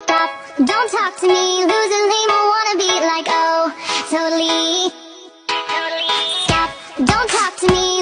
Stop, don't talk to me, loser lame wanna be like oh, totally. Stop, don't talk to me.